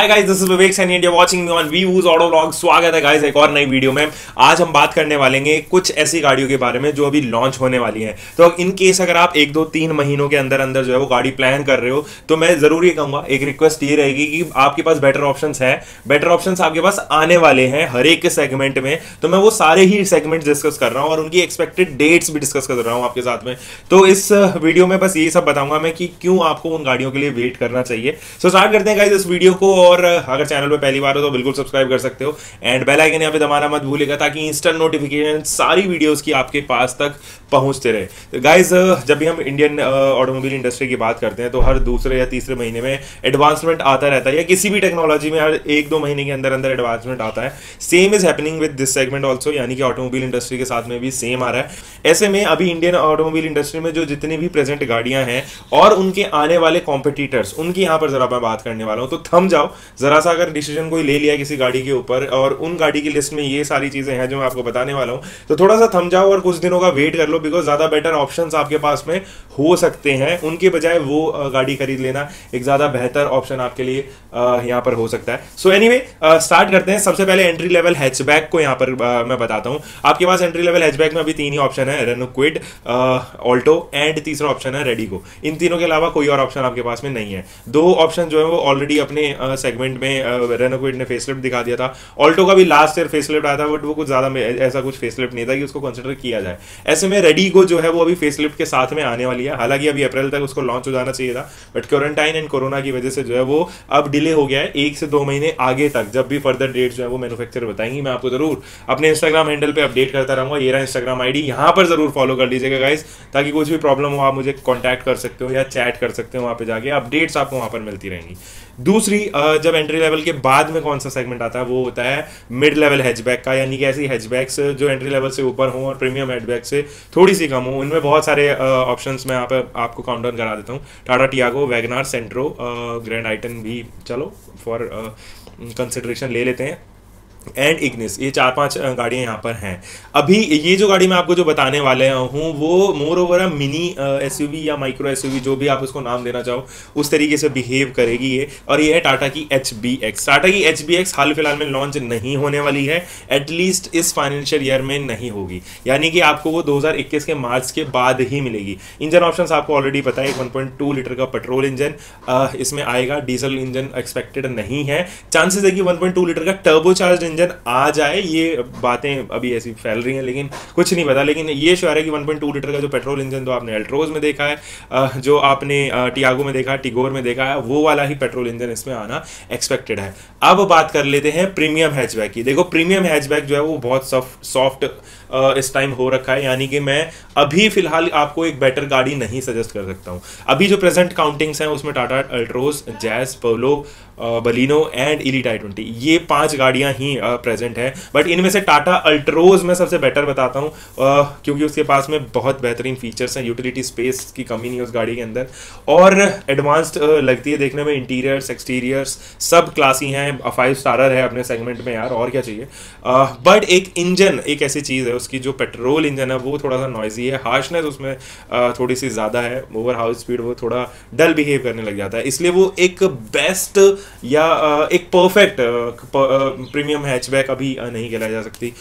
Hi guys this is Vivek Saini and you watching me on views auto vlog स्वागत है guys एक और नई वीडियो में। आज हम बात करने वाले हैं कुछ ऐसी गाड़ियों के बारे में जो अभी लॉन्च होने वाली हैं। तो इन केस अगर आप एक दो तीन महीनों के अंदर अंदर जो है वो गाड़ी प्लान कर रहे हो तो मैं ज़रूर ये कहूँगा, एक रिक्वेस्ट ये रहेगी कि आपके पास बेटर ऑप्शन है। बेटर ऑप्शन आपके पास आने वाले हैं हर एक सेगमेंट में। तो मैं वो सारे ही सेगमेंट डिस्कस कर रहा हूँ और उनकी एक्सपेक्टेड डेट्स भी डिस्कस कर रहा हूँ आपके साथ में। तो इस वीडियो में बस ये सब बताऊँगा मैं कि क्यों आपको उन गाड़ियों के लिए वेट करना चाहिए। सो स्टार्ट करते हैं गाइस इस वीडियो को और अगर चैनल पे पहली बार हो तो बिल्कुल सब्सक्राइब कर सकते हो। एंड बेल आइकन यहाँ पे दबाना मत भूलेगा ताकि इंस्टेंट नोटिफिकेशन सारी वीडियोस की आपके पास तक पहुँचते रहे। तो गाइज़ जब भी हम इंडियन ऑटोमोबाइल इंडस्ट्री की बात करते हैं तो हर दूसरे या तीसरे महीने में एडवांसमेंट आता रहता है या किसी भी टेक्नोलॉजी में हर एक दो महीने के अंदर अंदर एडवांसमेंट आता है। Same is happening with this segment also यानी कि ऑटोमोबाइल इंडस्ट्री के साथ में भी सेम आ रहा है। ऐसे में अभी इंडियन ऑटोमोबाइल इंडस्ट्री में जो जितनी भी प्रेजेंट गाड़ियाँ हैं और उनके आने वाले कॉम्पिटिटर्स उनकी यहाँ पर जरा मैं बात करने वाला हूँ तो थम जाओ जरा सा अगर डिसीज़न कोई ले लिया किसी गाड़ी के ऊपर और उन गाड़ी की लिस्ट में ये सारी चीज़ें हैं जो मैं आपको बताने वाला हूँ तो थोड़ा सा थम जाओ और कुछ दिनों का वेट कर लो बिकॉज़ ज़्यादा बेटर ऑप्शन आपके पास में हो सकते हैं, उनके बजाय वो गाड़ी खरीद लेना एक ज़्यादा बेहतर ऑप्शन आपके लिए यहाँ पर हो सकता है। सो एनी स्टार्ट करते हैं। सबसे पहले एंट्री लेवल हैचबैक को यहाँ पर मैं बताता हूँ। आपके पास एंट्री लेवल हैचबैक में अभी तीन ही ऑप्शन है रेनो क्विड ऑल्टो एंड तीसरा ऑप्शन है रेडिको इन तीनों के अलावा कोई और ऑप्शन आपके पास में नहीं है। दो ऑप्शन जो है वो ऑलरेडी अपने सेगमेंट में रेनोक्विड ने फेसलिफ्ट दिखा दिया था। ऑल्टो का भी लास्ट ईयर फेसलिफ्ट आया था बट वो कुछ ज़्यादा ऐसा कुछ फेसलिफ्ट नहीं था कि उसको कंसिडर किया जाए। ऐसे में रेडिको जो है वो अभी फेसलिफ्ट के साथ में आने वाली है। हालाँकि अभी अप्रैल तक उसको लॉन्च हो जाना चाहिए था बट क्वारंटाइन एंड कोरोना की वजह से जो है वो अब डिले हो गया है, एक से दो महीने आगे तक। जब भी फर्दर डेट जो है वो मैनुफेक्चर बताएँगी, मैं आपको ज़रूर अपने इंस्टाग्राम हैंडल पर अपडेट करता रहूँगा। ये रहा इंस्टाग्राम आईडी यहाँ पर ज़रूर फॉलो कर लीजिएगा गाइज़ ताकि कुछ भी प्रॉब्लम हो, आप मुझे कॉन्टैक्ट कर सकते हो या चैट कर सकते हो वहाँ पर जाके। अपडेट्स आपको वहाँ पर मिलती रहेंगी। दूसरी जब एंट्री लेवल के बाद में कौन सा सेगमेंट आता है, वो होता है मिड लेवल हैचबैक का, यानी कि ऐसी हैचबैक्स जो एंट्री लेवल से ऊपर हों और प्रीमियम हैचबैक से थोड़ी सी कम हो, उनमें बहुत सारे ऑप्शन मैं यहाँ पर आपको काउंट डाउन करा देता हूँ। Tata Tiago WagonR Santro Grand i ten भी, चलो फॉर कंसिडरेशन ले लेते हैं। एंड इग्निस ये चार पाँच गाड़ियाँ यहाँ पर हैं। अभी ये जो गाड़ी मैं आपको जो बताने वाले हूँ, वो more over a mini SUV या माइक्रो एसयूवी जो भी आप उसको नाम देना चाहो, उस तरीके से बिहेव करेगी ये। और ये है टाटा की एक्स टाटा की एच हाल फ़िलहाल में लॉन्च नहीं होने वाली है। एटलीस्ट इस फाइनेंशियल ईयर में नहीं होगी। यानी कि आपको वो 2021 के मार्च के बाद ही मिलेगी। इंजन ऑप्शन आपको ऑलरेडी पता है वन लीटर का पेट्रोल इंजन इसमें आएगा। डीजल इंजन एक्सपेक्टेड नहीं है। चांसेस है कि वन लीटर का टर्बोचार्ज इंजन आ जाए, ये बातें अभी ऐसी फैल रही हैं, लेकिन कुछ नहीं पता। लेकिन ये श्योर है कि 1.2 लीटर का जो पेट्रोल इंजन तो आपने अल्ट्रोज में देखा है जो आपने टियागो में देखा है टिगोर में देखा है, वो वाला ही पेट्रोल इंजन इसमें आना एक्सपेक्टेड है। अब बात कर लेते हैं प्रीमियम हैचबैक की। देखो प्रीमियम हैचबैक जो है वो बहुत सॉफ्ट इस टाइम हो रखा है। यानी कि मैं अभी फ़िलहाल आपको एक बेटर गाड़ी नहीं सजेस्ट कर सकता हूँ। अभी जो प्रेजेंट काउंटिंग्स हैं, उसमें Tata Altroz Jazz Polo Baleno and Elite i twenty ये पाँच गाड़ियाँ ही प्रेजेंट है। बट इनमें से टाटा अल्ट्रोज में सबसे बेटर बताता हूँ। क्योंकि उसके पास में बहुत बेहतरीन फीचर्स हैं। यूटिलिटी स्पेस की कमी नहीं है उस गाड़ी के अंदर। और एडवांस्ड लगती है देखने में। इंटीरियर्स एक्सटीरियर्स सब क्लासी हैं। फाइव स्टारर है अपने सेगमेंट में यार। और क्या चाहिए? बट एक इंजन एक ऐसी चीज़ है उसकी जो पेट्रोल इंजन है, वो थोड़ा सा नॉइजी है। हार्शनेस उसमें थोड़ी सी ज़्यादा है। ओवर हाउस स्पीड वो थोड़ा डल बिहेव करने लग जाता है। इसलिए वो एक बेस्ट या एक परफेक्ट प्रीमियम हैचबैक अभी नहीं कहलाई जा सकती।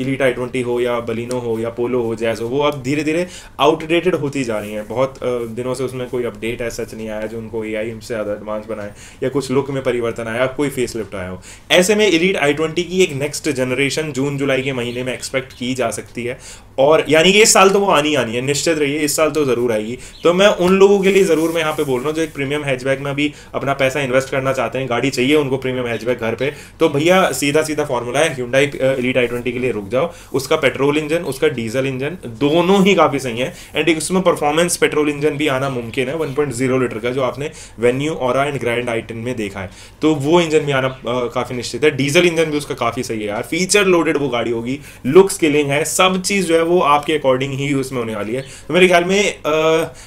इलीट आई ट्वेंटी हो या बलिनो हो या पोलो हो जैस हो, वो अब धीरे धीरे आउटडेटेड होती जा रही हैं। बहुत दिनों से उसमें कोई अपडेट है सच नहीं आया जो उनको ए आई से ज़्यादा एडवांस बनाए या कुछ लुक में परिवर्तन आया, कोई फेस लिफ्ट आया हो। ऐसे में इलीट आई ट्वेंटी की एक नेक्स्ट जनरेशन जून जुलाई के महीने में एक्सपेक्ट की जा सकती है। और यानी कि इस साल तो वो आनी आनी है, निश्चित रहिए, इस साल तो ज़रूर आएगी। तो मैं उन लोगों के लिए ज़रूर मैं यहाँ पे बोल रहा हूँ जो एक प्रीमियम हैचबैक में अभी अपना पैसा इन्वेस्ट करना चाहते हैं, गाड़ी चाहिए उनको प्रीमियम हैचबैक घर पे तो भैया सीधा सीधा फॉर्मूला है ह्यूंडाई एलीट आई ट्वेंटी के लिए रुक जाओ। उसका पेट्रोल इंजन उसका डीजल इंजन दोनों ही काफ़ी सही है। एंड उसमें परफॉर्मेंस पेट्रोल इंजन भी आना मुमकिन है वन लीटर का, जो आपने वेन्यू और एंड ग्रैंड आइटन में देखा है। तो वो इंजन भी आना काफ़ी निश्चित है। डीजल इंजन भी उसका काफ़ी सही है यार। फीचर लोडेड वो गाड़ी होगी लुक स्किलिंग है, सब चीज़ जो है वो आपके अकॉर्डिंग ही उसमें होने वाली है। तो मेरे ख्याल में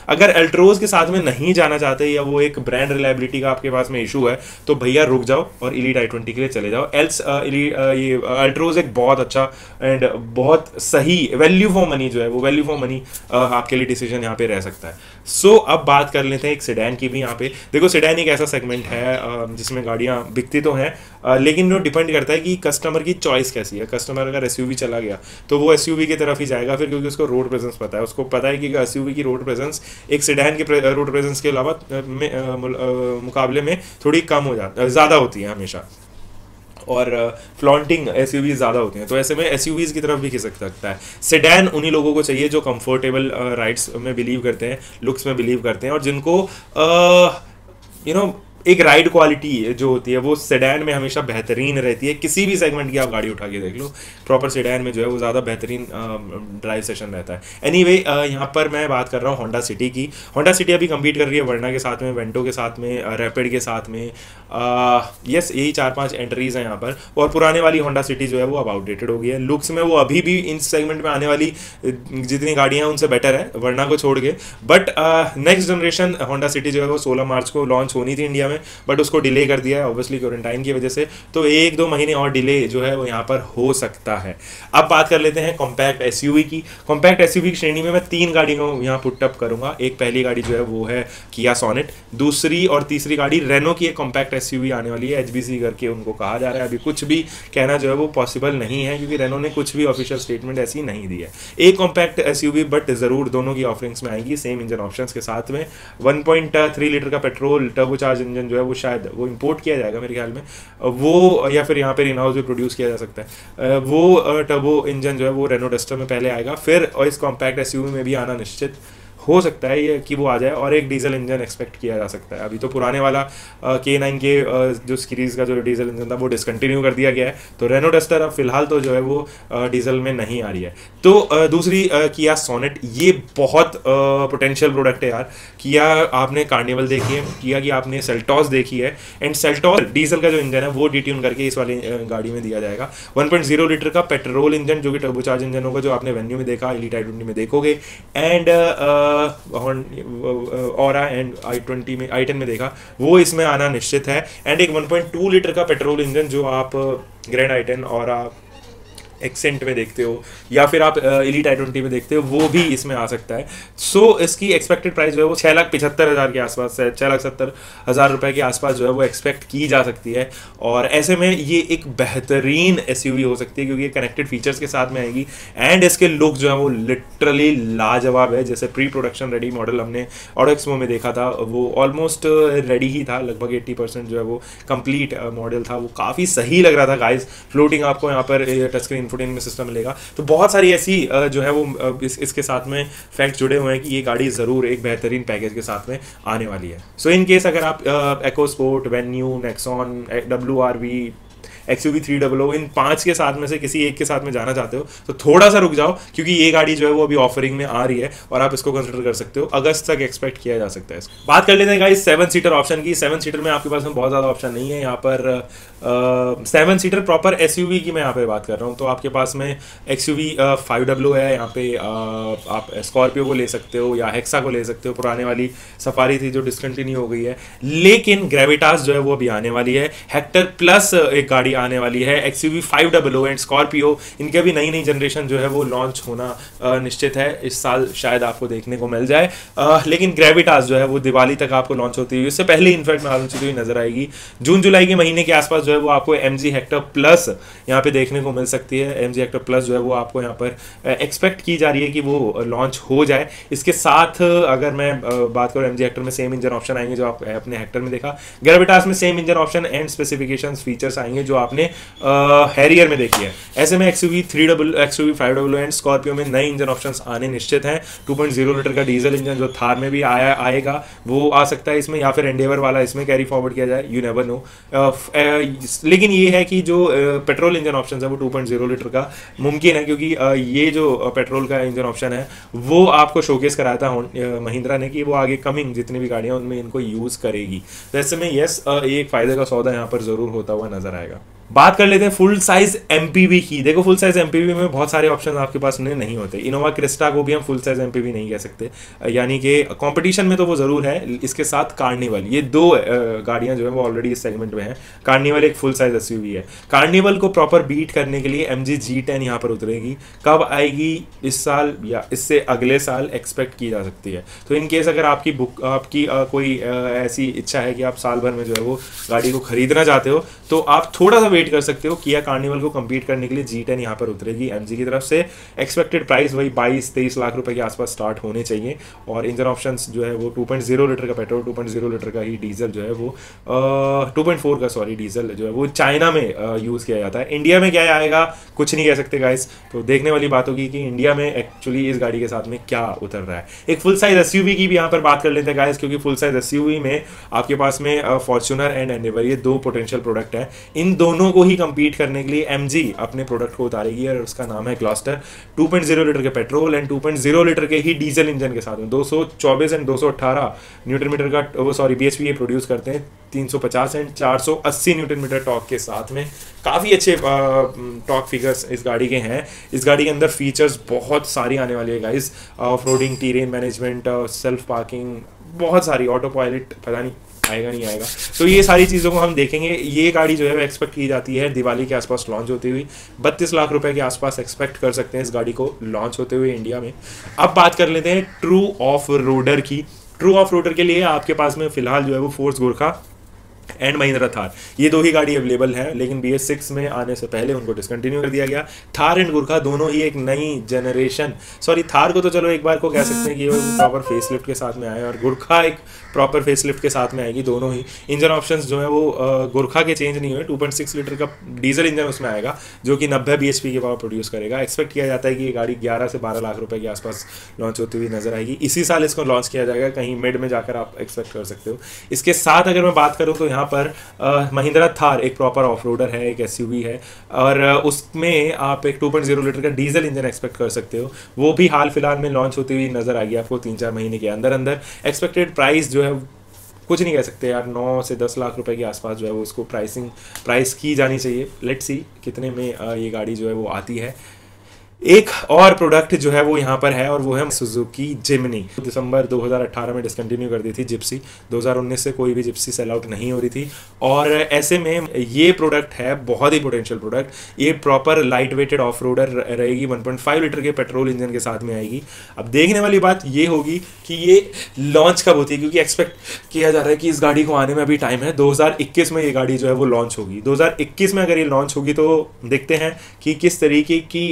अगर अल्ट्रोज के साथ में नहीं जाना चाहते या वो एक ब्रांड रिलायबिलिटी का आपके पास में इशू है तो भैया रुक जाओ और इलीट आई ट्वेंटी के लिए चले जाओ। एल्स ये अल्ट्रोज एक बहुत अच्छा एंड बहुत सही वैल्यू फॉर मनी जो है, वो वैल्यू फॉर मनी आपके लिए डिसीज़न यहाँ पे रह सकता है। सो so, अब बात कर लेते हैं एक सिडैन की भी यहाँ पे। देखो सिडैन एक ऐसा सेगमेंट है जिसमें गाड़ियाँ बिकती तो हैं लेकिन वो डिपेंड करता है कि कस्टमर की चॉइस कैसी है। कस्टमर अगर एस चला गया तो वो एसयूवी की तरफ़ ही जाएगा फिर क्योंकि उसको रोड प्रेजेंस पता है। उसको पता है कि एसयूवी की रोड प्रेजेंस एक सिडैन के रोड प्रेजेंस के अलावा मुकाबले में थोड़ी कम हो जाती ज़्यादा होती है हमेशा। और फ्लॉन्टिंग एस ज़्यादा होती हैं। तो ऐसे में एस की तरफ़ भी खिसक सकता है। सेडैन उन्हीं लोगों को चाहिए जो कंफर्टेबल राइड्स में बिलीव करते हैं लुक्स में बिलीव करते हैं और जिनको यू नो एक राइड क्वालिटी जो होती है, वो सेडैन में हमेशा बेहतरीन रहती है। किसी भी सेगमेंट की आप गाड़ी उठा के देख लो प्रॉपर सेडैन में जो है वो ज़्यादा बेहतरीन ड्राइव सेशन रहता है। एनी वे यहाँ पर मैं बात कर रहा हूँ होंडा सिटी की। होंडा सिटी अभी कम्पीट कर रही है वर्ना के साथ में वेंटो के साथ में रैपिड के साथ में यस यही चार पाँच एंट्रीज हैं यहाँ पर। और पुराने वाली होंडा सिटी जो है, वो अब आउटडेटेड हो गई है। लुक्स में वो अभी भी इन सेगमेंट में आने वाली, जितनी गाड़ियाँ हैं, उनसे बेटर है, वरना को छोड़ के। But next generation Honda City जो है, वो सोलह मार्च को लॉन्च होनी थी इंडिया में बट उसको डिले कर दिया है ऑब्वियसली क्वारंटाइन की वजह से। तो एक दो महीने और डिले जो है, वो यहाँ पर हो सकता है। अब बात कर लेते हैं कॉम्पैक्ट एसयूवी की। कॉम्पैक्ट एस की श्रेणी में मैं तीन गाड़ियों यहाँ पुटअप करूँगा। एक पहली गाड़ी जो है, वो है किया सोनेट दूसरी और तीसरी गाड़ी रेनो की एक कॉम्पैक्ट एसयूवी आने वाली है एच करके उनको कहा जा रहा है। अभी कुछ भी कहना जो है वो पॉसिबल नहीं है, क्योंकि रेनो ने कुछ भी ऑफिशियल स्टेटमेंट ऐसी नहीं दी है। एक कॉम्पैक्ट एसयूवी बट ज़रूर दोनों की ऑफरिंग्स में आएगी सेम इंजन ऑप्शन के साथ में। वन लीटर का पेट्रोल टर्बोचार्ज इंजन जो है वो शायद वो इम्पोर्ट किया जाएगा मेरे ख्याल में। वो या फिर यहाँ पर इन हाउस भी प्रोड्यूस किया जा सकता है। वो टर्बो इंजन जो है वो रेनो डस्टर में पहले आएगा, फिर और इस कॉम्पैक्ट एस में भी आना निश्चित। हो सकता है ये कि वो आ जाए और एक डीजल इंजन एक्सपेक्ट किया जा सकता है। अभी तो पुराने वाला के नाइन के जो सीरीज़ का जो डीजल इंजन था, वो डिसकंटिन्यू कर दिया गया है। तो रेनो डस्टर अब फ़िलहाल तो जो है वो डीजल में नहीं आ रही है। तो दूसरी किया सोनेट ये बहुत पोटेंशियल प्रोडक्ट है यार। किया आपने कार्निवल देखी है किया कि आपने सेल्टॉस देखी है। एंड सेल्टॉस डीजल का जो इंजन है, वो डिट्यून करके इस वाली गाड़ी में दिया जाएगा। 1.0 लीटर का पेट्रोल इंजन जो कि टर्बोचार्ज इंजन होगा, जो आपने वेन्यू में देखा इलीट आई में देखोगे। एंड और एंड आई ट्वेंटी में आई टेन में देखा, वो इसमें आना निश्चित है। एंड एक 1.2 लीटर का पेट्रोल इंजन जो आप ग्रैंड आई टेन और एक्सेंट में देखते हो या फिर आप इलीट आई ट्वेंटी में देखते हो वो भी इसमें आ सकता है। सो so, इसकी एक्सपेक्टेड प्राइस जो है वो छः लाख पिछहत्तर हज़ार के आसपास है छः लाख सत्तर हज़ार रुपये के आसपास जो है वो एक्सपेक्ट की जा सकती है। और ऐसे में ये एक बेहतरीन एसयूवी हो सकती है क्योंकि ये कनेक्टेड फीचर्स के साथ में आएगी। एंड इसके लुक जो है वो लिटरली लाजवाब है जैसे प्री प्रोडक्शन रेडी मॉडल हमने ऑडोक्समो में देखा था वो ऑलमोस्ट रेडी ही था लगभग एट्टी परसेंट जो है वो कंप्लीट मॉडल था। वो काफ़ी सही लग रहा था गाइज़ फ्लोटिंग आपको यहाँ पर टच स्क्रीन इंफोटेनमेंट सिस्टम मिलेगा। तो बहुत सारी ऐसी जो है वो इस, इसके साथ में फैक्ट जुड़े हुए हैं कि ये गाड़ी ज़रूर एक बेहतरीन पैकेज के साथ में आने वाली है। सो इन केस अगर आप EcoSport Venue Nexon W R V X U three double O इन पाँच के साथ में से किसी एक के साथ में जाना चाहते हो तो थोड़ा सा रुक जाओ क्योंकि ये गाड़ी जो है वो अभी ऑफरिंग में आ रही है और आप इसको कंसिडर कर सकते हो। अगस्त तक एक्सपेक्ट किया जा सकता है बात कर लेते हैं गाइस सेवन सीटर ऑप्शन की। सेवन सीटर में आपके पास में बहुत ज़्यादा ऑप्शन नहीं है। यहाँ पर सेवन सीटर प्रॉपर एस की मैं यहाँ पे बात कर रहा हूँ। तो आपके पास में एक्स यू फाइव डब्ल्यू है। यहाँ पे uh, आप स्कॉर्पियो को ले सकते हो या हेक्सा को ले सकते हो। पुराने वाली सफारी थी जो डिसकंटिन्यू हो गई है। लेकिन ग्रेविटास जो है वो अभी आने वाली है। हेक्टर प्लस एक गाड़ी आने वाली है X U five double O and Scorpio इनके भी नई नई जनरेशन जो है वो लॉन्च होना निश्चित है, इस साल शायद आपको देखने को मिल जाए। लेकिन ग्रेविटास जो है वो दिवाली तक आपको लॉन्च होती है इससे पहले इनफैक्ट लॉन्च होती हुई नज़र आएगी। जून, जुलाई के महीने के आसपास जो है वो आपको एम जी हेक्टर प्लस यहाँ पे देखने को मिल सकती है। एम जी हेक्टर प्लस जो है वो आपको यहाँ पर एक्सपेक्ट की जा रही है कि वो लॉन्च हो जाए। इसके साथ अगर मैं बात करूँ एम जी हेक्टर में सेम इंजन ऑप्शन आएँगे जो आप अपने हेक्टर में देखा। ग्रेविटास में same engine option and specification features आएँगे जो आपने हैरियर में देखी है। ऐसे में X three double X five double and Scorpio में नए इंजन ऑप्शन आने निश्चित हैं। 2.0 लीटर का डीजल इंजन जो थार में भी आया, आएगा, वो आ सकता है इसमें या फिर एंडेवर वाला इसमें कैरी फॉरवर्ड किया जाए यू नेवर नो लेकिन ये है कि जो पेट्रोल इंजन ऑप्शन है वो 2.0 लीटर का मुमकिन है क्योंकि ये जो पेट्रोल का इंजन ऑप्शन है, वो आपको शोकेस कराया था महिंद्रा ने कि वो आगे कमिंग जितनी भी गाड़ियाँ उनमें इनको यूज़ करेगी। तो ऐसे में यस एक फ़ायदे का सौदा यहाँ पर ज़रूर होता हुआ नज़र आएगा। बात कर लेते हैं फुल साइज़ एमपीवी की। देखो फुल साइज़ एमपीवी में बहुत सारे ऑप्शन आपके पास नहीं, नहीं होते। इनोवा क्रिस्टा को भी हम फुल साइज़ एमपीवी नहीं कह सकते। यानी कि कंपटीशन में तो वो ज़रूर है इसके साथ कार्निवल ये दो गाड़ियाँ जो है वो ऑलरेडी इस सेगमेंट में है। कार्निवल एक फुल साइज़ एस है। कार्निवल को प्रॉपर बीट करने के लिए एम जी जी टेन यहाँ पर उतरेगी। कब आएगी? इस साल या इससे अगले साल एक्सपेक्ट की जा सकती है। तो इन केस अगर आपकी बुक आपकी कोई ऐसी इच्छा है कि आप साल भर में जो है वो गाड़ी को खरीदना चाहते हो तो आप थोड़ा सा वेट कर सकते हो किया कार्निवल को कम्पीट करने के लिए जी टेन यहाँ पर उतरेगी एमजी की तरफ़ से। एक्सपेक्टेड प्राइस वही बाईस, तेईस लाख रुपए के आसपास स्टार्ट होने चाहिए। और इंजन ऑप्शन जो है वो टू लीटर का पेट्रोल टू लीटर का ही डीजल जो है वो टू का सॉरी डीजल जो है वो चाइना में यूज़ किया जाता है। इंडिया में क्या आएगा? कुछ नहीं कह सकते गाइस तो देखने वाली बात होगी कि इंडिया में एक्चुअली इस गाड़ी के साथ में क्या उतर रहा है। एक फुल साइज़ एस की भी यहाँ पर बात कर लेते हैं गाइस क्योंकि फुल साइज़ एस में आपके पास में फॉर्चुनर एंड एंडेवर ये दो पोटेंशियल प्रोडक्ट है। इन दोनों को ही कंपीट करने के लिए एमजी अपने प्रोडक्ट को उतारेगी और उसका नाम है क्लास्टर 2.0 लीटर के पेट्रोल एंड 2.0 लीटर के ही डीजल इंजन के साथ में। 224 एंड 218 न्यूटन मीटर का वो सॉरी बी ये प्रोड्यूस करते हैं। 350 एंड 480 न्यूटन मीटर टॉक के साथ में। काफ़ी अच्छे टॉक फिगर्स इस गाड़ी के हैं। इस गाड़ी के अंदर फीचर्स बहुत सारी आने वाली है guys off roading terrain management self parking बहुत सारी ऑटो पायलट पता नहीं आएगा, नहीं आएगा। तो ये सारी चीज़ों को हम देखेंगे। ये गाड़ी जो है, वो एक्सपेक्ट की जाती है। दिवाली के आसपास लॉन्च होती हुई। बत्तीस लाख रुपए के आसपास एक्सपेक्ट कर सकते हैं इस गाड़ी को लॉन्च होते हुए इंडिया में। अब बात कर लेते हैं ट्रू ऑफ़ रोडर की। ट्रू ऑफ़ रोडर के लिए आपके पास में फ़िलहाल जो है, वो फोर्स गोरखा एंड महिंद्रा थार। ये दो ही गाड़ी अवेलेबल है लेकिन बी एस सिक्स में आने से पहले उनको डिसकंटिन्यू कर दिया गया। थार एंड गुरखा दोनों ही एक नई जनरेशन सॉरी थार को तो चलो एक बार को कह सकते हैं कि वो प्रॉपर फेस लिफ्ट के साथ में आए और गुरखा एक प्रॉपर फेस लिफ्ट के साथ में आएगी दोनों ही। इंजन ऑप्शन जो है वो गुरखा के चेंज नहीं हुए। टू पॉइंट सिक्स लीटर का डीजल इंजन उसमें आएगा जो कि नब्बे बी के पावर प्रोड्यूस करेगा। एक्सपेक्ट किया जाता है कि ये गाड़ी ग्यारह से बारह लाख रुपए के आसपास लॉन्च होती हुई नज़र आएगी। इसी साल इसको लॉन्च किया जाएगा। कहीं मिड में जाकर आप एक्सपेक्ट कर सकते हो। इसके साथ अगर मैं बात करूँ तो यहाँ पर महिंद्रा थार एक प्रॉपर ऑफ़ रोडर है, एक एस है, और उसमें आप एक 2.0 लीटर का डीजल इंजन एक्सपेक्ट कर सकते हो। वो भी हाल फ़िलहाल में लॉन्च होती हुई नज़र आ गई आपको तीन चार महीने के अंदर अंदर एक्सपेक्टेड प्राइस जो है, कुछ नहीं कह सकते यार, नौ से दस लाख रुपए के आसपास जो है वो उसको प्राइसिंग प्राइस की जानी चाहिए। लेट सी कितने में ये गाड़ी जो है वो आती है। एक और प्रोडक्ट जो है वो यहाँ पर है और वो है सुजुकी जिमनी दिसंबर 2018 में डिसकंटिन्यू कर दी थी जिप्सी 2019 से कोई भी जिप्सी सेल आउट नहीं हो रही थी। और ऐसे में ये प्रोडक्ट है, बहुत ही पोटेंशियल प्रोडक्ट ये proper light weighted off roader रहेगी 1.5 लीटर के पेट्रोल इंजन के साथ में आएगी। अब देखने वाली बात ये होगी कि ये लॉन्च कब होती है, क्योंकि एक्सपेक्ट किया जा रहा है कि इस गाड़ी को आने में अभी टाइम है। दो हज़ार इक्कीस में ये गाड़ी जो है वो लॉन्च होगी। दो हज़ार इक्कीस में अगर ये लॉन्च होगी तो देखते हैं कि किस तरीके की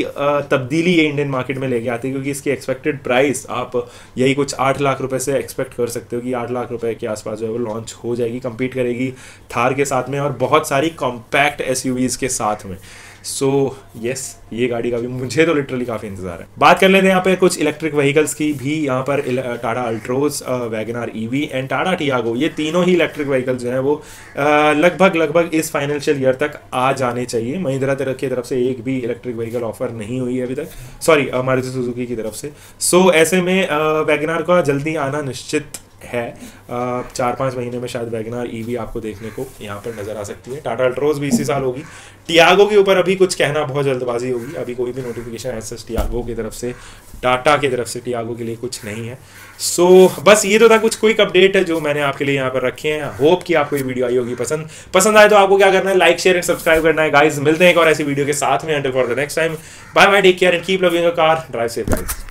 तब तब्दीली ये इंडियन मार्केट में लेके आती है, क्योंकि इसकी एक्सपेक्टेड प्राइस आप यही कुछ आठ लाख रुपए से एक्सपेक्ट कर सकते हो कि आठ लाख रुपए के आसपास जो है वो लॉन्च हो जाएगी कंपीट करेगी थार के साथ में और बहुत सारी कॉम्पैक्ट एस के साथ में। सो so, यस yes, ये गाड़ी का भी मुझे तो लिटरली काफ़ी इंतज़ार है। बात कर लेते हैं यहाँ पे कुछ इलेक्ट्रिक व्हीकल्स की। भी यहाँ पर Tata Altroz WagonR EV and Tata Tiago ये तीनों ही इलेक्ट्रिक व्हीकल्स जो है वो लगभग लगभग इस फाइनेंशियल ईयर तक आ जाने चाहिए। महिंद्रा तरह की तरफ़ से एक भी इलेक्ट्रिक व्हीकल ऑफ़र नहीं हुई है अभी तक। सॉरी मारुति सुजुकी की तरफ़ से। सो so, ऐसे में वैगनार का जल्दी आना निश्चित है। चार पाँच महीने में शायद वैगनार ईवी आपको देखने को यहाँ पर नज़र आ सकती है। टाटा अल्ट्रोज भी इसी साल होगी। टियागो के ऊपर अभी कुछ कहना बहुत जल्दबाजी होगी। अभी कोई भी नोटिफिकेशन ऐसा टियागो की तरफ़ से टाटा की तरफ़ से टियागो के लिए कुछ नहीं है। सो so, बस ये तो था कुछ क्विक अपडेट है जो मैंने आपके लिए यहाँ पर रखे हैं। होप कि आपको ये वीडियो आई होगी पसंद। पसंद आए तो आपको क्या करना है? लाइक शेयर एंड सब्सक्राइब करना है। गाइज़ मिलते हैं एक और ऐसी वीडियो के साथ में। Under for the next time bye bye take care and keep loving a car drive safe guys